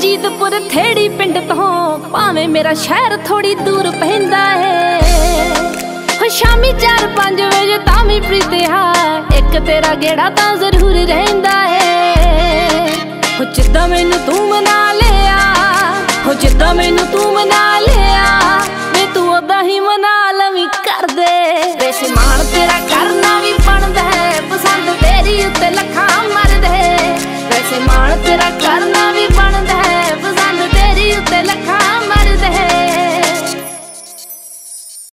ਜੀਤਪੁਰ ਥੇੜੀ ਪਿੰਡ ਤੋਂ ਭਾਵੇਂ ਮੇਰਾ ਸ਼ਹਿਰ ਥੋੜੀ ਦੂਰ ਪੈਂਦਾ ਏ ਹੋ ਸ਼ਾਮੀ 4-5 ਵਜੇ ਤਾਂ ਵੀ ਪ੍ਰੀਤਿਆ ਇੱਕ ਤੇਰਾ ਗੇੜਾ ਤਾਂ ਜ਼ਰੂਰ ਰਹਿੰਦਾ ਏ ਹੋ ਜਿੱਦਾਂ ਮੈਨੂੰ ਤੂੰ ਮਨਾ ਲਿਆ ਹੋ ਜਿੱਦਾਂ ਮੈਨੂੰ ਤੂੰ ਮਨਾ ਲਿਆ ਵੇ ਤੂੰ ਉਦਾਂ ਹੀ ਮਨਾ ਲਵੀਂ ਕਰਦੇ ਵੈਸੇ ਮਾਣ ਤੇਰਾ ਕਰਨਾ ਵੀ ਬਣਦਾ ਹੈ, ਪਸੰਦ ਤੇਰੀ ਉੱਤੇ ਲੱਖਾਂ ਮਰਦੇ। ਵੈਸੇ ਮਾਣ ਤੇਰਾ ਕਰਨਾ ਵੀ ਬਣਦਾ